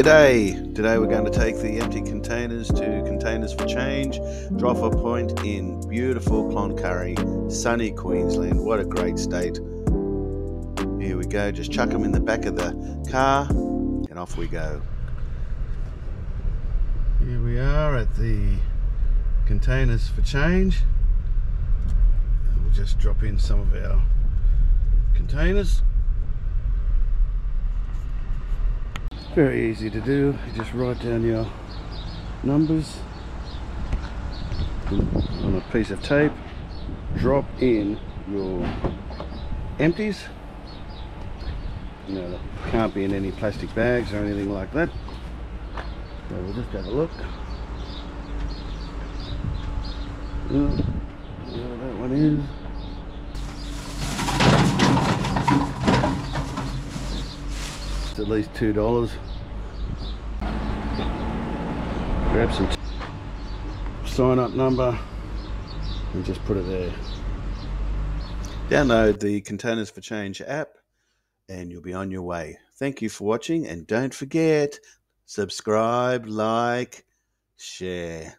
G'day! Today we're going to take the empty containers to Containers for Change, drop off point in beautiful Cloncurry, sunny Queensland. What a great state. Here we go, just chuck them in the back of the car and off we go. Here we are at the Containers for Change. We'll just drop in some of our containers. Very easy to do. You just write down your numbers on a piece of tape. Drop in your empties. You there can't be in any plastic bags or anything like that. So we'll just have a look. Yeah, yeah, that one is. At least two dollars. Grab some sign up number and just put it there. Download the Containers for Change app and you'll be on your way. Thank you for watching and don't forget subscribe, like, share.